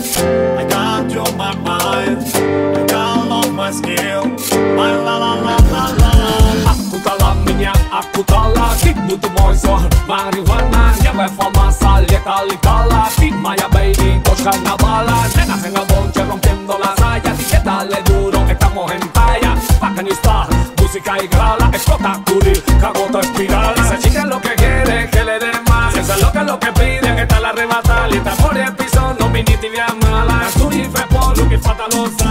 I you on my mind. I got all my skill. My la la la la la. Aku telah minyak, aku telah Hidmu tu moiso marijuana Lleve famosa, letal y cala. Maya baby, toca la bala. Nenas en el bonche rompiendo Y que dale duro, estamos en talla. Bacan y star, música y grala. Explota curi, cagota espiral. Esa chica lo que quiere, que le dé más Esa es lo que es lo que piden, esta la arrebata Lista por el piso, quindi ti viene a male. Ma tu mi fai pollo che fatalozza.